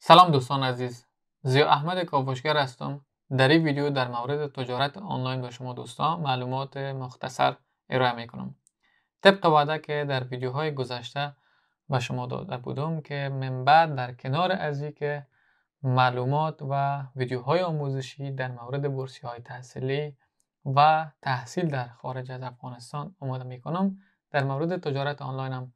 سلام دوستان عزیز. زیا احمد کاوشگر هستم. در این ویدیو در مورد تجارت آنلاین به شما دوستان معلومات مختصر ارائه می کنم طبق وعده که در ویدیوهای گذشته به شما داده بودم که من بعد در کنار از که معلومات و ویدیوهای آموزشی در مورد بورسی های تحصیلی و تحصیل در خارج از افغانستان آماده می کنم در مورد تجارت آنلاین هم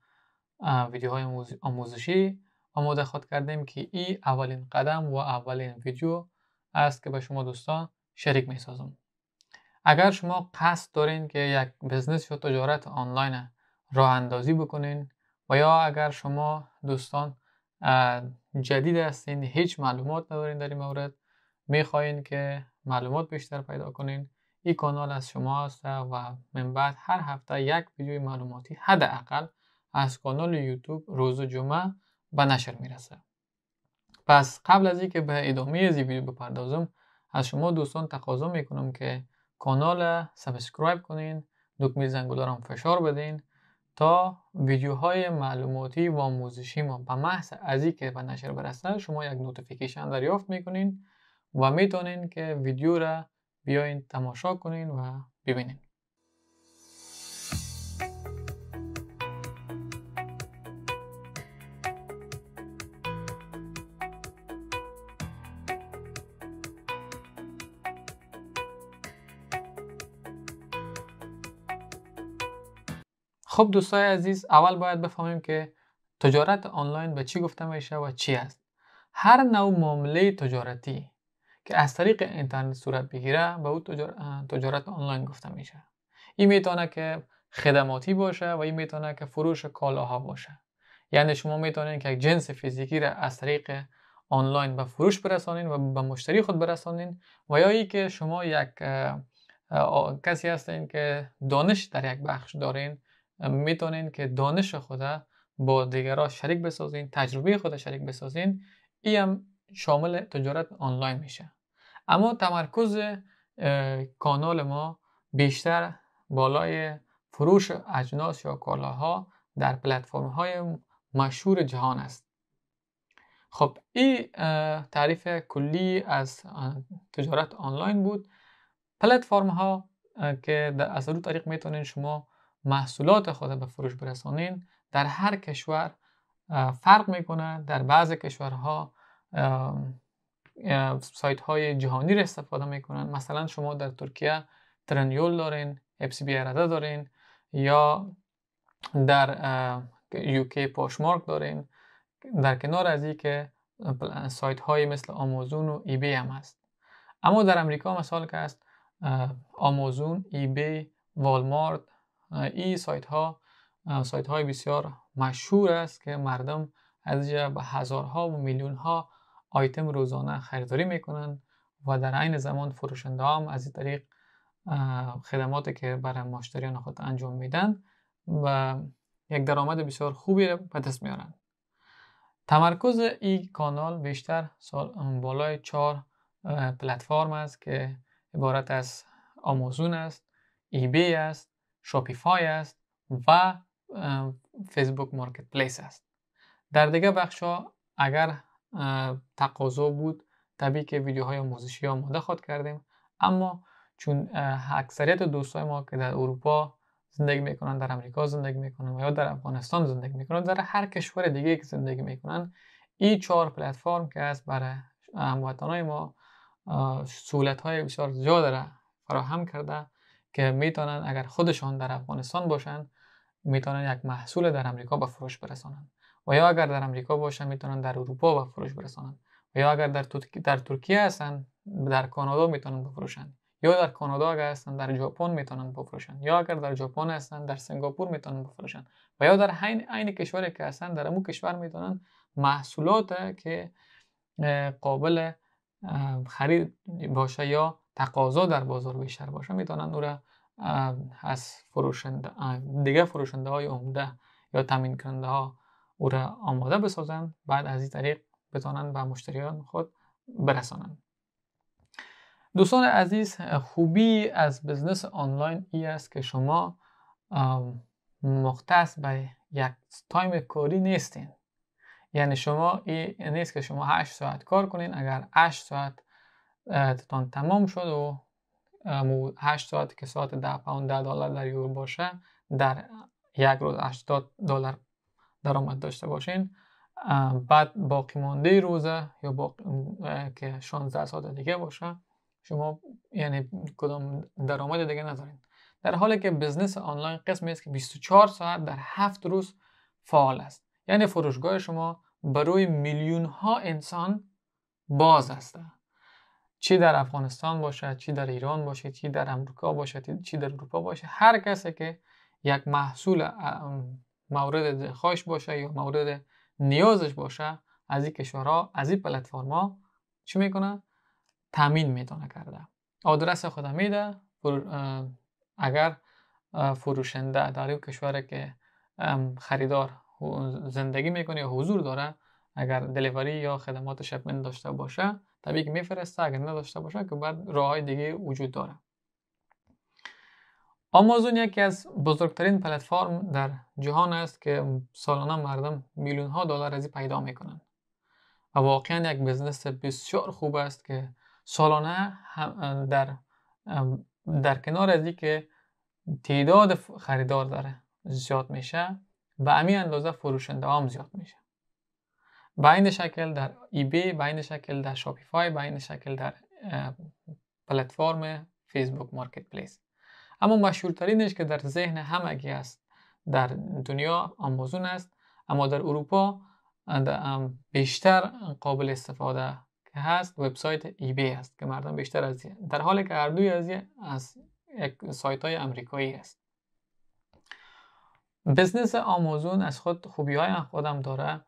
ویدیوهای آموزشی آماده خود کردیم که این اولین قدم و اولین ویدیو است که به شما دوستان شریک می سازم اگر شما قصد دارین که یک بزنس یا تجارت آنلاین راه اندازی بکنین و یا اگر شما دوستان جدید هستین هیچ معلومات ندارین در این مورد می‌خواین که معلومات بیشتر پیدا کنین این کانال از شما است و من بعد هر هفته یک ویدیو معلوماتی حداقل از کانال یوتیوب روز جمعه به نشر می‌رسه. پس قبل از اینکه به ادامه از این ویدیو بپردازم از شما دوستان تقاضا می‌کنم که کانال subscribe کنین دکمه زنگوله هم فشار بدین تا ویدیوهای معلوماتی و آموزشی ما به محض از که به نشر برسه شما یک notification دریافت می‌کنین و می‌تونین که ویدیو را بیاین تماشا کنین و ببینین. خب دوستای عزیز اول باید بفهمیم که تجارت آنلاین به چی گفته میشه و چی است. هر نوع معامله تجارتی که از طریق اینترنت صورت بگیره به او تجارت آنلاین گفته میشه. این می‌تونه که خدماتی باشه و این می‌تونه که فروش کالاها باشه. یعنی شما می‌تونید که جنس فیزیکی را از طریق آنلاین به فروش برسانین و به مشتری خود برسانین و یا ای که شما یک کسی هستین که دانش در یک بخش دارین می‌تونین که دانش خود با دیگران شریک بسازین تجربه خود شریک بسازین این هم شامل تجارت آنلاین میشه. اما تمرکز کانال ما بیشتر بالای فروش اجناس یا کالاها در پلتفرم های مشهور جهان است. خب این تعریف کلی از تجارت آنلاین بود. پلتفرم ها که از رو طریق می‌تونین شما محصولات خود به فروش برسانین در هر کشور فرق می‌کنه. در بعض کشورها سایت های جهانی را استفاده می‌کنن. مثلا شما در ترکیه ترنیول دارین اپسی بی دارین یا در یوکی پاشمارک دارین. در کنار از که سایت های مثل آمازون و ای بی هم هست. اما در امریکا مثال که است آمازون ای بی والمارت این سایت ها سایت های بسیار مشهور است که مردم از به هزارها و میلیون ها آیتم روزانه خریداری می‌کنن و در عین زمان فروشنده هم از این طریق خدماتی که برای مشتریان خود انجام میدن و یک درآمد بسیار خوبی به دست میارن تمرکز این کانال بیشتر بالای چهار پلتفرم است که عبارت از آمازون است ایبی است شاپیفای است و فیسبوک مارکت پلیس است. در دیگه بخش ها اگر تقاضا بود طبیعی که ویدیوهای آموزشی آماده خود کردیم. اما چون اکثریت دوستای ما که در اروپا زندگی می‌کنن در امریکا زندگی می‌کنن و یا در افغانستان زندگی می‌کنن در هر کشور دیگه که زندگی می‌کنن این چهار پلتفرم که است برای هموطنای ما سهولت های بسیار زیاد را فراهم کرده. که می‌تونن اگر خودشان در افغانستان باشن می‌تونن یک محصول در امریکا به فروش برسانن. و یا اگر در امریکا باشن می‌تونن در اروپا به فروش برسانن. و یا اگر در, در ترکیه هستن در کانادا می‌تونن بفروشن. یا در کانادا اگر هستن در ژاپن می‌تونن بفروشن. یا اگر در ژاپن هستن در سنگاپور می‌تونن بفروشن. و یا در عین عین کشوری که هستن در اون کشور می‌تونن محصولات که قابل خرید باشه یا تقاضا در بازار بیشتر باشه می‌تونن او را از فروشنده دیگه فروشنده های عمده یا تامین کننده ها او را آماده بسازن بعد از این طریق بتانند به مشتریان خود برسانند دوستان عزیز خوبی از بزنس آنلاین ای است که شما مختص به یک تایم کاری نیستین. یعنی شما این نیست که شما 8 ساعت کار کنین اگر 8 ساعت تان تمام شد و 8 ساعت که ساعت 10 پوند 10 دلار در یورو باشه در یک روز 80 دلار درآمد داشته باشین. بعد باقی مانده روزه یا باقی که 16 ساعت دیگه باشه شما یعنی کدام درآمد دیگه ندارین در حالی که بزنس آنلاین قسمی است که 24 ساعت در 7 روز فعال است. یعنی فروشگاه شما برای میلیون ها انسان باز است. چی در افغانستان باشه چی در ایران باشه چی در امریکا باشه چی در اروپا باشه هر کسی که یک محصول مورد خواهش باشه یا مورد نیازش باشه از این کشورها از این پلتفرما چی می‌کنه؟ تامین می‌تونه کرده. آدرس خود میده اگر فروشنده در این کشور که خریدار زندگی می‌کنه یا حضور داره اگر دلیوری یا خدمات شپمنت داشته باشه طبیعی که میفرسته اگر نداشته باشه که بعد راه های دیگه وجود داره آمازون یکی از بزرگترین پلتفرم در جهان است که سالانه مردم میلیون ها دلار از پیدا می‌کنن و واقعا یک بزنس بسیار خوب است که سالانه در در کنار از که تعداد خریدار داره زیاد میشه به همین اندازه فروشنده هم زیاد میشه به این شکل در ایبی به این شکل در شاپیفای به این شکل در پلتفرم فیسبوک مارکت پلیس اما مشهورترینش که در ذهن همگی است در دنیا آمازون است. اما در اروپا بیشتر قابل استفاده که هست وبسایت ایبی است که مردم بیشتر از در حالی که هر دوی از از سایت های امریکایی است. بزنس آمازون از خود خوبی های خودم داره.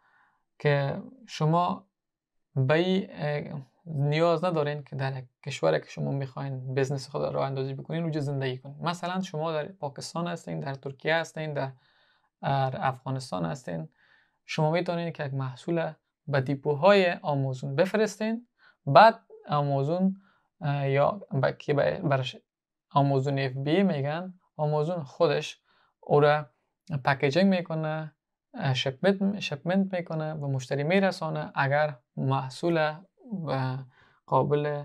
که شما به نیاز ندارین که در کشوری که شما می‌خواین بزنس خود را اندازی بکنین اونجا زندگی کنین. مثلا شما در پاکستان هستین در ترکیه هستین در افغانستان هستین. شما می‌تونین که یک محصول به دیپوهای آمازون بفرستین. بعد آمازون یا که برش آمازون FBA میگن آمازون خودش او را packaging می‌کنه. shipment می‌کنه و مشتری میرسانه اگر محصول قابل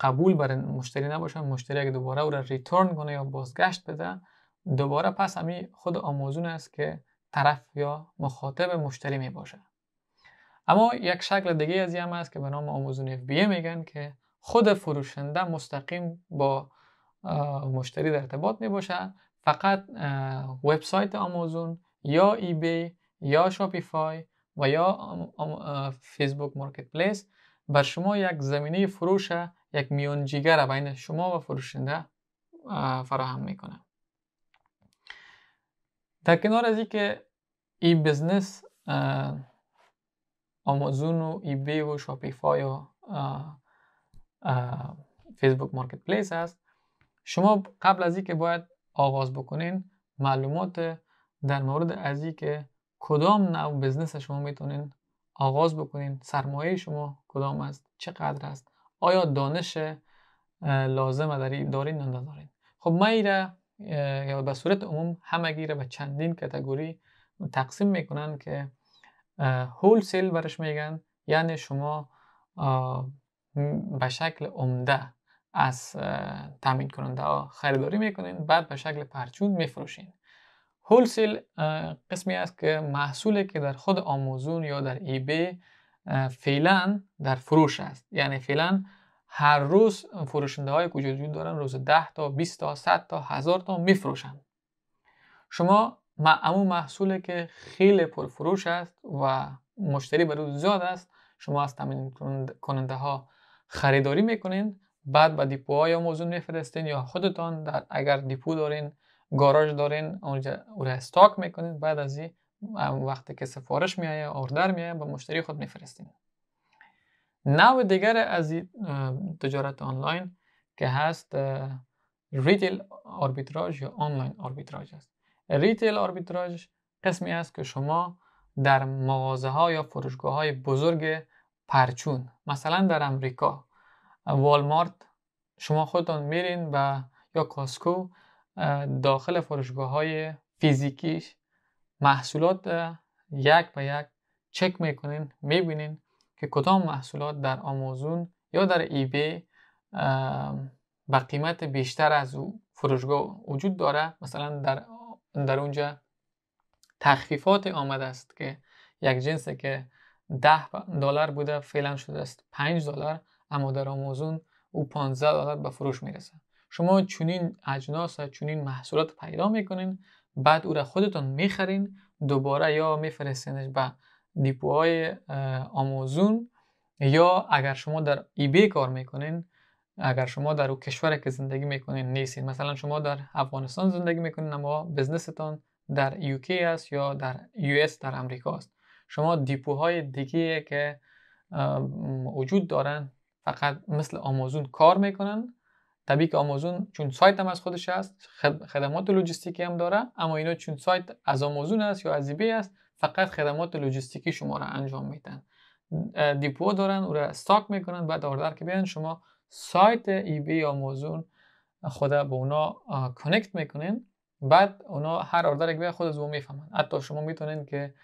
قبول برای مشتری نباشه مشتری اگه دوباره او را return کنه یا بازگشت بده دوباره پس همی خود آمازون است که طرف یا مخاطب مشتری می باشه اما یک شکل دیگه از هم هست که به نام آمازون FBM میگن که خود فروشنده مستقیم با مشتری در ارتباط می باشه فقط وبسایت آمازون یا eBay یا Shopify و یا Facebook Marketplace بر شما یک زمینه فروش یک میانجیگر بین شما و فروشنده فراهم می‌کنه. در کنار از که ای بزنس آمازون و ایبی و شاپیفای و فیسبوک مارکت پلیس هست شما قبل از اینکه باید آغاز بکنین معلومات در مورد از که کدام نوع بزنس شما می‌تونین آغاز بکنین سرمایه شما کدام است چقدر است آیا دانش لازم دارین ندارین؟ خب ما ایره یا به صورت عموم همگی را به چندین کتگوری تقسیم می‌کنن که هول سیل برش میگن یعنی شما به شکل عمده از تامین کننده ها خریداری می‌کنین بعد به شکل پرچون میفروشین. هولسیل قسمی است که محصولی که در خود آموزون یا در ایبی فعلا در فروش است. یعنی فعلا هر روز فروشنده های وجود دارن روز 10 تا 20 تا 100 تا 1000 تا میفروشن. شما امو محصولی که خیلی پرفروش است و مشتری بر زیاد است شما از تامین کننده ها خریداری می‌کنین بعد به دیپوهای آمازون میفرستین یا خودتان در اگر دیپو دارین گاراژ دارین اونجا او را استاک می‌کنین بعد از این وقتی که سفارش میایه order میایه به مشتری خود میفرستین نوع دیگر از تجارت آنلاین که هست retail arbitrage یا online arbitrage است. retail arbitrage قسمی است که شما در مغازه ها یا فروشگاه های بزرگ پرچون مثلا در امریکا والمارت شما خودتان میرین و یا Costco داخل فروشگاه های فیزیکیش محصولات یک به یک چک می‌کنین می‌بینین که کدام محصولات در آمازون یا در ایبی با قیمت بیشتر از او فروشگاه وجود داره. مثلا در, در اونجا تخفیفات آمده است که یک جنس که 10 دلار بوده فعلا شده است 5 دلار اما در آمازون او 15 دلار به فروش می‌رسه. شما چنین اجناس و چنین محصولات پیدا می‌کنین بعد او را خودتون می‌خرین دوباره یا میفرستینش به دیپوهای آمازون یا اگر شما در ایبی کار می‌کنین اگر شما در او کشور که زندگی می‌کنین نیستین. مثلا شما در افغانستان زندگی می‌کنین اما بزنستان در یوکی است یا در یو در امریکا است. شما دیپوهای دیگه که وجود دارن فقط مثل آمازون کار می‌کنن. طبیعی که آمازون چون سایت هم از خودش هست خدمات لوجستیکی هم داره اما اینا چون سایت از آمازون است یا از eBay است فقط خدمات لوجستیکی شما را انجام میدن. دیپو دارن او را stock می‌کنن بعد order که بیان شما سایت eBay آمازون خود به اونا connect می‌کنین بعد اونا هر order که خود از اون می‌فهمن. حتی شما می‌تونین که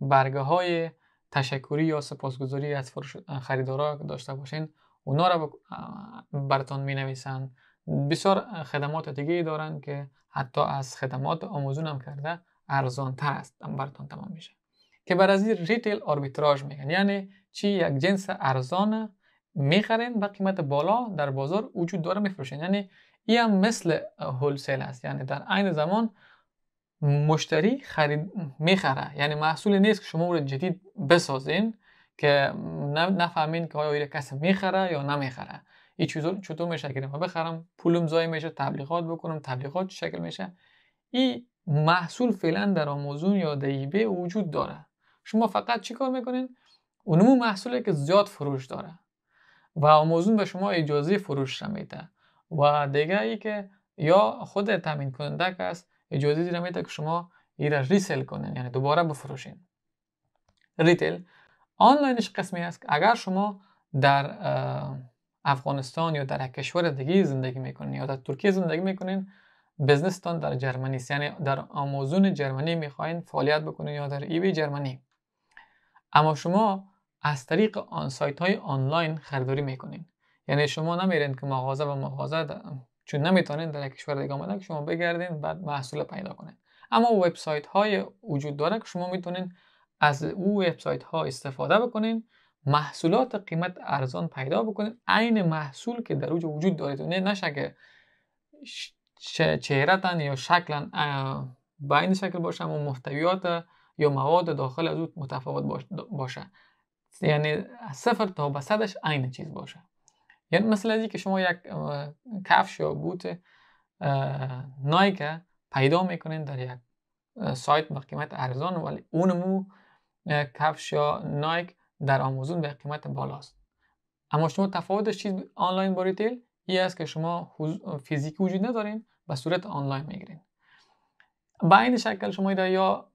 برگه های تشکری یا سپاسگزاری از خریدارا داشته باشین. اونا را براتون می نویسن بسیار خدمات دیگه دارن که حتی از خدمات آمازون هم کرده ارزان تر است براتون تمام میشه. که بر از ریتیل آربیتراژ میگن. یعنی چی؟ یک جنس ارزان می‌خرین با قیمت بالا در بازار وجود داره میفروشین. یعنی این هم مثل هولسیل است. یعنی در عین زمان مشتری خرید می‌خره. یعنی محصول نیست که شما رو جدید بسازین. که نفهمین که آیا کسی می‌خره یا نمی‌خره. این چطور چطور میشه که بخرم پولم زای میشه تبلیغات بکنم تبلیغات چه شکل میشه. این محصول فعلا در آمازون یا دیبه وجود داره. شما فقط چیکار می‌کنین؟ اونمو محصولی که زیاد فروش داره و آمازون به شما اجازه فروش میده. و دیگه ای که یا خود تامین کننده است اجازه دیره میده که شما ایره ریسل کنین یعنی دوباره بفروشین. ریتیل آنلاینش قسمی است؟ که اگر شما در افغانستان یا در کشور دیگه زندگی می‌کنین یا در ترکیه زندگی می‌کنین بزنستان در جرمنی است. یعنی در آمازون جرمنی می‌خواین فعالیت بکنین یا در ایبی جرمنی. اما شما از طریق آن سایت های آنلاین خریداری می‌کنین. یعنی شما نمیرین که مغازه و مغازه چون نمی‌تونین در کشور دیگه آمده که شما بگردین بعد محصول پیدا کنین. اما وبسایت های وجود داره که شما می‌تونین از او وبسایت ها استفاده بکنین محصولات قیمت ارزان پیدا بکنین. عین محصول که در اوج وجود دارید. نه نشه که چهرتن یا شکلن با این شکل باشه اما محتویات یا مواد داخل از او متفاوت باشه. یعنی صفر تا به صدش عین چیز باشه. یعنی مثل از که شما یک کفش یا بوت نایک پیدا می‌کنین در یک سایت با قیمت ارزان ولی اونمو کفش یا نایک در آمازون به قیمت بالاست. اما شما تفاوتش چیز آنلاین با ریتیل؟ این است که شما فیزیکی وجود ندارین به صورت آنلاین می‌گیرین. با این شکل شما یا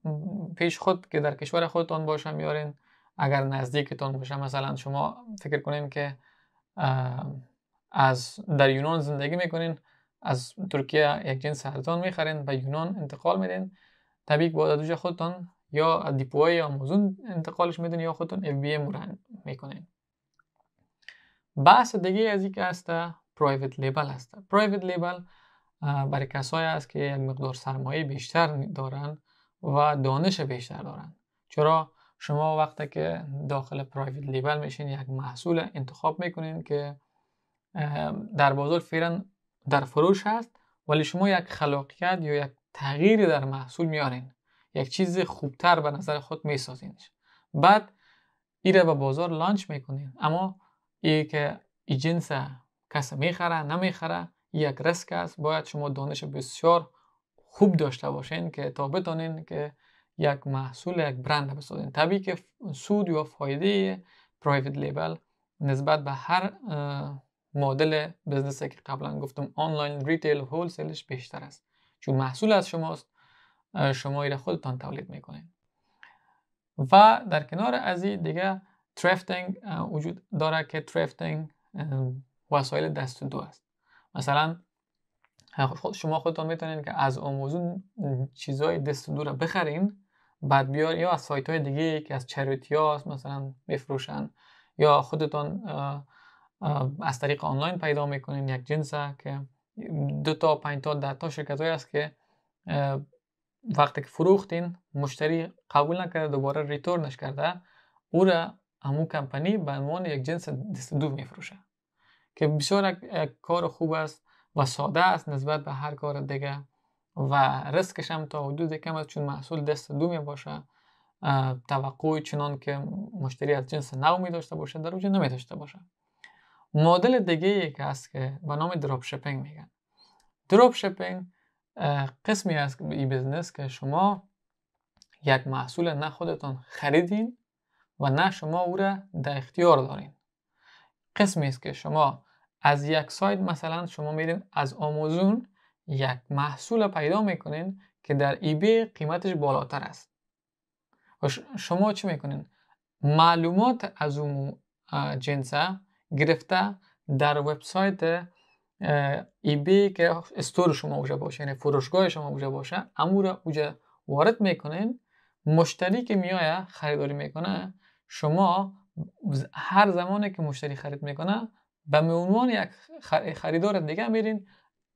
پیش خود که در کشور خودتان باشه میارین اگر نزدیکتان باشه مثلا شما فکر کنین که از در یونان زندگی می‌کنین از ترکیه یک جنس ارزان می‌خرین به یونان انتقال میدین. طبیعی با دوجه خودتان یا دیپوهای آمازون انتقالش میدین یا خودتون اف بی ام می‌کنین. بحث دیگه از که هست پرایوت لیبل هست. پرایوت لیبل برای کسایی است که یک مقدار سرمایه بیشتر دارن و دانش بیشتر دارن. چرا؟ شما وقتی که داخل پرایوت لیبل میشین یک محصول انتخاب می‌کنین که در بازار فعلا در فروش هست ولی شما یک خلاقیت یا یک تغییری در محصول میارین. یک چیز خوبتر به نظر خود میسازینش. بعد ایره به بازار لانچ می‌کنین اما ای که ای جنس کسی می‌خره نمی‌خره یک رسک است. باید شما دانش بسیار خوب داشته باشین که تا بتونین که یک محصول یک برند بسازین. طبیعی که سود یا فایده پرایوت لیبل نسبت به هر مدل بزنسی که قبلا گفتم آنلاین ریتیل و هولسیلش بیشتر است. چون محصول از شماست شما ایره خودتان تولید می‌کنین. و در کنار از این دیگه ترفتینگ وجود داره که ترفتینگ وسایل دست دو است. مثلا شما خودتان می‌تونین که از آمازون چیزهای دست دو را بخرین بعد بیار یا از سایت های دیگه که از چریتی ها مثلا میفروشن یا خودتان از طریق آنلاین پیدا می‌کنین یک جنس که دو تا پنج تا ده تا شرکت های است که وقتی که فروختین مشتری قبول نکرده دوباره return ش کرده او را همون کمپانی به عنوان یک جنس دست دو میفروشه. که بسیار کار خوب است و ساده است نسبت به هر کار دیگه. و ریسکش هم تا حدود کم است چون محصول دست دو می باشه توقع چنان که مشتری از جنس نو می داشته باشه در اوجه نمی داشته باشه. مدل دیگه ای که هست که به نام dropshipping میگن. دراپ شپینگ قسمی از ای بزنس که شما یک محصول نه خودتان خریدین و نه شما او را در اختیار دارین. قسمی است که شما از یک سایت مثلا شما میرین از آموزون یک محصول پیدا می‌کنین که در ایبی قیمتش بالاتر است. و شما چی می‌کنین؟ معلومات از اون جنسه گرفته در وبسایت ایبی که استور شما اوجا باشه یعنی فروشگاه شما اوجا باشه امو را اوجا وارد می‌کنین مشتری که میایه خریداری می‌کنه شما هر زمانی که مشتری خرید می‌کنه به عنوان یک خریدار دیگه میرین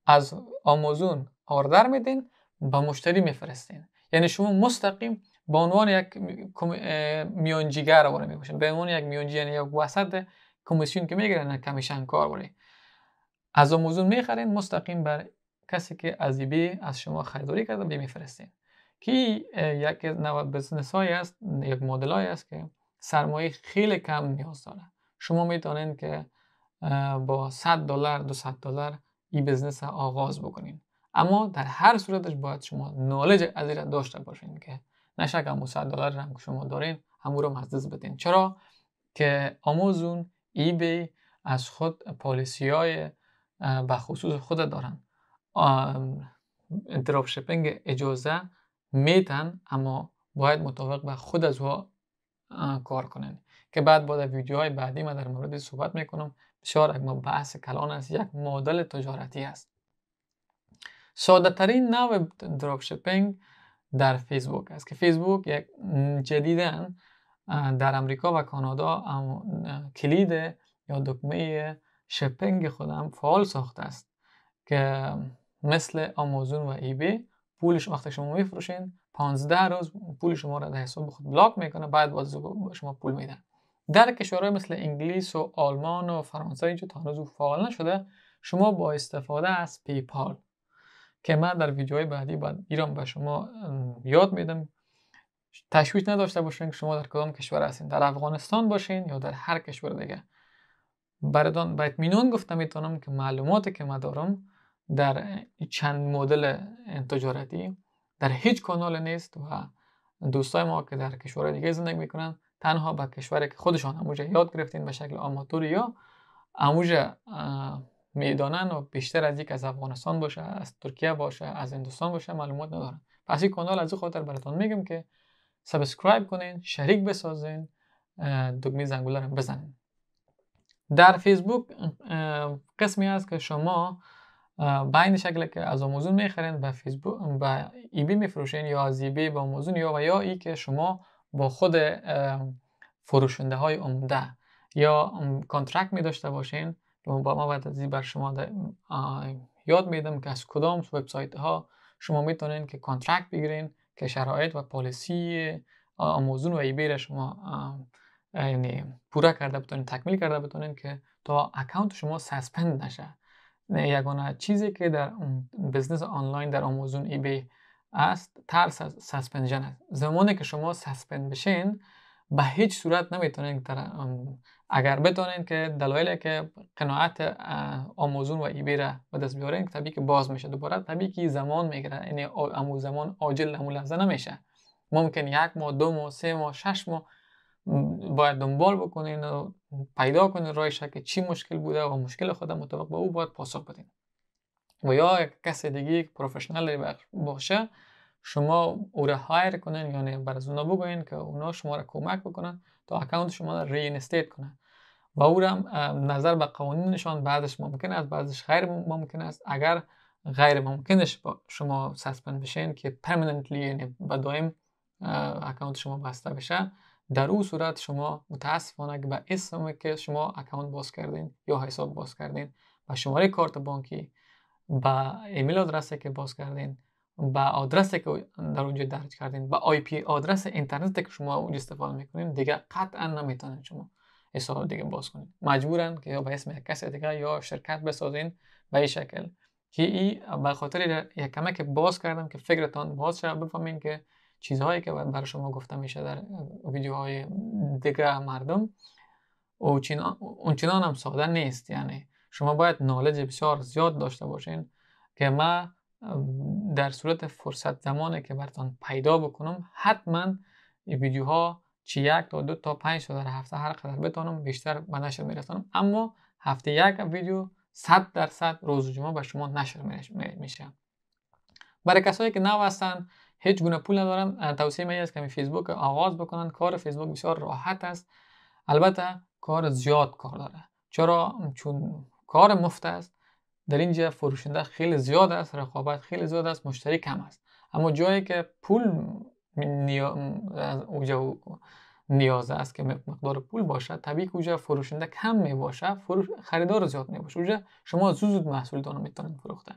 از آمازون آردر میدین به مشتری میفرستین. یعنی شما مستقیم به عنوان یک میانجیگر رو می‌باشین. به عنوان یک میانجی یعنی یک وسط کمیسیون که می‌گیرن کمیشن کار از آموزون می‌خرین مستقیم بر کسی که از ایبی از شما خریداری کرده میفرستین. که یک نوع بزنس های است یک مدل های است که سرمایه خیلی کم نیاز داره. شما می‌تونین که با 100 دلار 200 دلار این بزنس آغاز بکنین. اما در هر صورتش باید شما نالج از این داشته باشین که نشک همون 100 دلار هم شما دارین همون رو مزدز بدین. چرا؟ که آمازون ای بی از خود پالیسی های به خصوص خود دارن. دراپ شپینگ اجازه میتن اما باید مطابق به خود از کار کنن. که بعد با ویدیوهای بعدی من در مورد صحبت می‌کنم. بسیار یک بحث کلان است یک مدل تجارتی است. ساده ترین نوع دراپ شپینگ در فیسبوک است. که فیسبوک یک جدیدن در امریکا و کانادا کلید یا دکمه شپینگ خودم فعال ساخته است که مثل آمازون و ایبی پولش وقتی شما میفروشین 15 روز پول شما را در حساب خود بلاک می‌کنه بعد باز شما پول میدن در کشورهای مثل انگلیس و آلمان و فرانسه اینجا تا هنوز فعال نشده. شما با استفاده از پیپال که من در ویدیوهای بعدی بعد ایران به شما یاد میدم تشویش نداشته باشین که شما در کدام کشور هستین. در افغانستان باشین یا در هر کشور دیگه. بردان به اطمینان گفته می‌تونم که معلوماتی که من دارم در چند مدل تجارتی در هیچ کانال نیست و دوستای ما که در کشور دیگه زندگی می‌کنن تنها به کشوری که خودشان اموجه یاد گرفتین به شکل آماتور یا اموجه می‌دانن و بیشتر از یک از افغانستان باشه از ترکیه باشه از هندوستان باشه معلومات ندارن پس این کانال از خاطر براتون میگم که subscribe کنین شریک بسازین دکمه زنگوله رو بزنین در فیسبوک قسمی هست که شما به این شکل که از آمازون می‌خرین به فیسبوک به eBay میفروشین یا از eBay به آمازون یا و یا ای که شما با خود فروشنده های عمده یا contract می داشته باشین با ما بعد از بر شما یاد میدم که از کدام وبسایت ها شما می‌تونین که contract بگیرین که شرایط و policy آمازون و eBay را شما یعنی پورا کرده بتونین تکمیل کرده بتونین که تا account شما suspend نشه. یگانه چیزی که در business آنلاین در آمازون eBay است ترس از suspension است. زمانی که شما suspend بشین به هیچ صورت نمی‌تونین اگر بتونین که دلایلی که قناعت آموزون و ایبی را به دست بیارین طبیعی که باز میشه. دوباره طبیعی که زمان می‌گیره. یعنی امو زمان عاجل همون لحظه نمیشه. ممکن یک ماه دو ماه سه ماه شش ماه باید دنبال بکنین و پیدا کنین رایش که چی مشکل بوده و مشکل خود مطابق به او باید پاسخ بدین. و یا کسی دیگه پروفشنال باشه شما او را hire کنین یعنی بر از بگوین که اونا شما را کمک بکنن تا account شما را reinstate کنن. و او را نظر به قوانینشان بعضش ممکن است بعضش غیر ممکن است. اگر غیر ممکنش با شما suspend بشین که permanently یعنی به دائم account شما بسته بشه در او صورت شما متاسفانه به اسم که شما account باز کردین یا حساب باز کردین و شماره کارت بانکی با ایمیل آدرسی که باز کردین با آدرسی که در اونجا درج کردین با آی پی آدرس اینترنت که شما اونجا استفاده می‌کنین دیگه قطعا نمی‌تونین شما حساب دیگه باز کنین. مجبورن که یا به اسم یک کسی دیگه یا شرکت بسازین به این شکل. که این به خاطر یک کمک باز کردم که فکرتان باز شد بفهمین که چیزهایی که برای شما گفته میشه در ویدیوهای دیگه مردم اونچنان هم ساده نیست. یعنی شما باید نالج بسیار زیاد داشته باشین که ما در صورت فرصت زمانی که براتون پیدا بکنم حتما این ویدیوها چی یک تا دو تا پنج تا در هفته هر قدر بتونم بیشتر به نشر میرسانم اما هفته یک ویدیو صد درصد روز جمعه به شما نشر میشه. برای کسایی که نو هستن هیچ گونه پول ندارن توصیه می است که فیسبوک آغاز بکنن. کار فیسبوک بسیار راحت است. البته کار زیاد کار داره. چرا؟ چون کار مفت است. در اینجا فروشنده خیلی زیاد است. رقابت خیلی زیاد است. مشتری کم است. اما جایی که پول اوجا نیاز است که مقدار پول باشد طبیعی که اوجا فروشنده کم می باشه فروش خریدار زیاد می باشه اوجا شما زود زود محصولتون می‌تونید فروخته.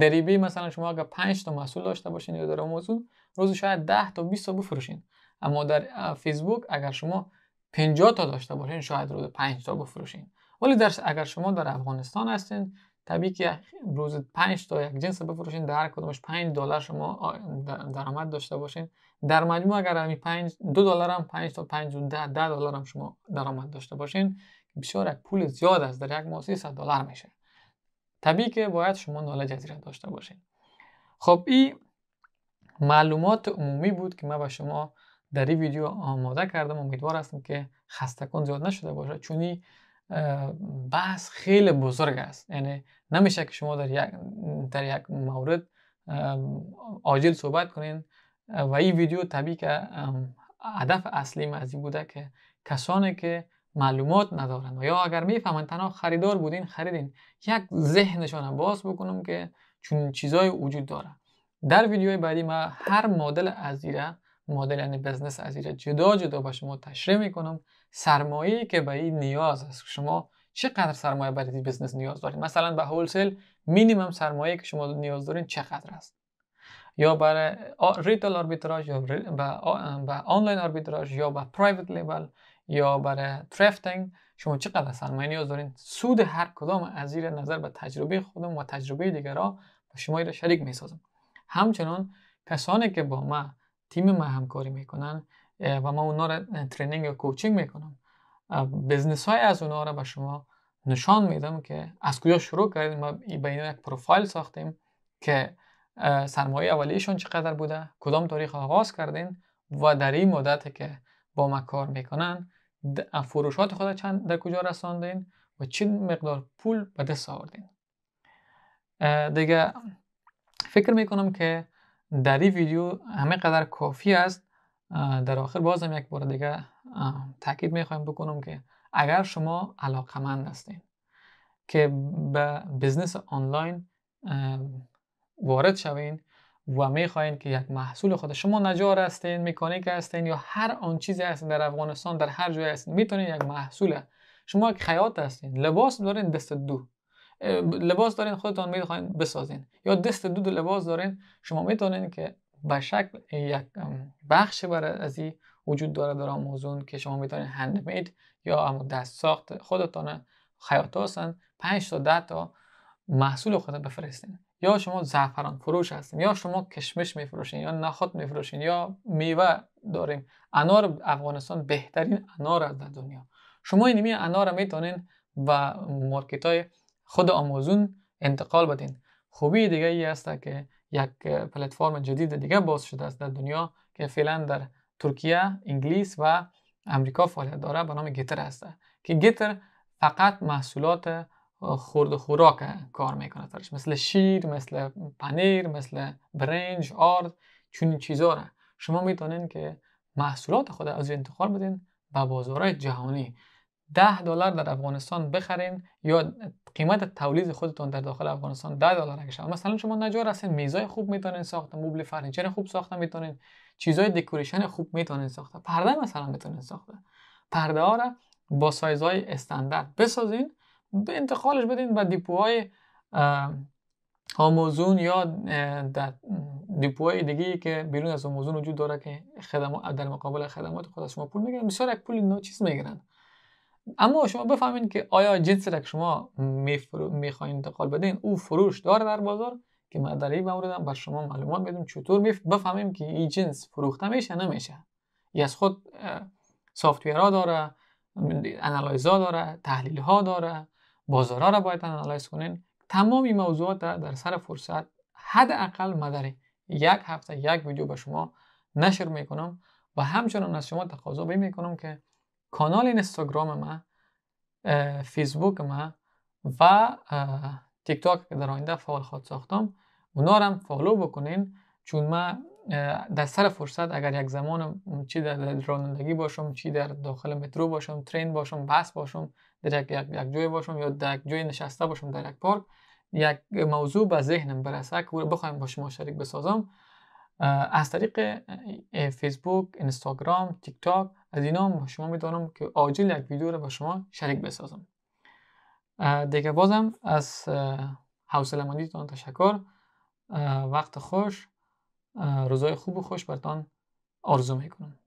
در ایبی مثلا شما اگر 5 تا محصول داشته باشین یا در موضوع روز شاید 10 تا 20 تا بفروشین. اما در فیسبوک اگر شما 50 تا داشته باشین شاید روز 5 تا بفروشین. ولی در اگر شما در افغانستان هستین طبیعی که روز 5 تا یک جنس بفروشین در هر کدومش 5 دلار شما درآمد داشته باشین. در مجموع اگر همین 5 2 دلار هم 5 تا 5 و 10 10 دلار هم شما درآمد داشته باشین بسیار یک پول زیاد است در یک ماه 300 دلار میشه. طبیعی که باید شما نالج از داشته باشین. خب این معلومات عمومی بود که من به شما در این ویدیو آماده کردم. امیدوار هستم که خسته کن زیاد نشده باشه چون بحث خیلی بزرگ است. یعنی نمیشه که شما در یک, در یک مورد عاجل صحبت کنین. و این ویدیو طبیعی که هدف اصلی از این بوده که کسانی که معلومات ندارن. و یا اگر می‌فهمن تنها خریدار بودین خریدین. یک ذهنشان باز بکنم که چون چیزای وجود داره. در ویدیوی بعدی ما هر مدل ازیره مدل یعنی business ازیره جدا جدا با شما تشریح می‌کنم. سرمایه که به این نیاز است. شما چقدر سرمایه برای business نیاز دارید مثلا به wholesale minimum سرمایه که شما نیاز دارین چقدر است؟ یا برای retail arbitrage یا به online arbitrage یا به private label یا برای thrifting شما چقدر سرمایه نیاز دارین؟ سود هر کدام از زیر نظر به تجربه خودم و تجربه دیگرها با شما را شریک می سازم همچنان کسانی که با ما تیم ما همکاری می‌کنن و ما اونا را ترینینگ و کوچینگ می‌کنم بزنس های از اونا را به شما نشان میدم که از کجا شروع کردیم ما به این یک پروفایل ساختیم که سرمایه اولیشون چقدر بوده کدام تاریخ آغاز کردین و در این مدت که با ما کار می‌کنن. فروشات خود چند در کجا رساندین؟ و چه مقدار پول به دست آوردین؟ دیگه فکر می‌کنم که در این ویدیو همه قدر کافی است. در آخر بازم یک بار دیگه تاکید می‌خوایم بکنم که اگر شما علاقمند هستین که به بزنس آنلاین وارد شوین و می‌خواین که یک محصول خود شما نجار هستین مکانیک هستین یا هر آن چیزی هستین در افغانستان در هر جای هستین می‌تونین یک محصول شما یک خیاط هستین لباس دارین دست دو لباس دارین خودتان می‌خواین بسازین یا دست دو, دو لباس دارین شما می‌تونین که به شکل یک بخش برای از این وجود داره در موضوع که شما می‌تونین هندمید یا هم دست ساخت خودتان خیاط هستن 5 تا 10 تا محصول خود بفرستین. یا شما زعفران فروش هستین یا شما کشمش میفروشین یا نخود میفروشین یا میوه داریم انار افغانستان بهترین انار در دنیا. شما این انار می‌تونین و مارکت های خود آمازون انتقال بدین. خوبی دیگه ای است که یک پلتفرم جدید دیگه باز شده است در دنیا که فعلا در ترکیه، انگلیس و امریکا فعالیت داره به نام گیتر است. که گیتر فقط محصولات خورد خوراک کار می‌کنه ترش مثل شیر مثل پنیر مثل برنج آرد چون چیزا را. شما می‌تونین که محصولات خود از انتقال بدین به بازارهای جهانی. ده دلار در افغانستان بخرین یا قیمت تولید خودتون در داخل افغانستان 10 دلار اگه شما مثلا شما نجار هستین میزای خوب می‌تونین ساخت مبل فرنیچر خوب ساخته می‌تونین چیزای دکوریشن خوب می‌تونین ساخته. پرده مثلا می‌تونین ساخته. پرده ها را با سایزهای استاندارد بسازین به انتقالش بدین به دیپوهای آموزون یا در دیپوهای دیگه که بیرون از آموزون وجود داره که خدمات در مقابل خدمات خود شما پول می‌گیرن بسیار یک پول نو چیز می‌گیرن. اما شما بفهمین که آیا جنسی که شما می‌خواین انتقال بدین او فروش داره در بازار که ما در این مورد بر شما معلومات بدیم چطور بفهمیم که این جنس فروخته میشه نمیشه. یا از خود ها داره analyze ا داره تحلیل ها داره. بازارها را باید analyze کنین. تمام این موضوعات در سر فرصت حداقل مداری یک هفته یک ویدیو به شما نشر می‌کنم و همچنان از شما تقاضا بی می‌کنم که کانال اینستاگرام ما فیسبوک ما و تیک تاک که در آینده فعال خواهد ساختم اونا هم follow بکنین. چون ما در سر فرصت اگر یک زمان چی در رانندگی باشم چی در داخل مترو باشم ترین باشم بس باشم در یک, یک, یک جای باشم یا در یک جای نشسته باشم در یک پارک یک موضوع به ذهنم برسه که بخوایم با شما شریک بسازم. از طریق فیسبوک، اینستاگرام، تیک تاک از اینا با شما می‌تونم که عاجل یک ویدیو رو با شما شریک بسازم. دیگه بازم از حوصله تشکر. وقت خوش. روزای خوب و خوش برتان آرزو می‌کنم.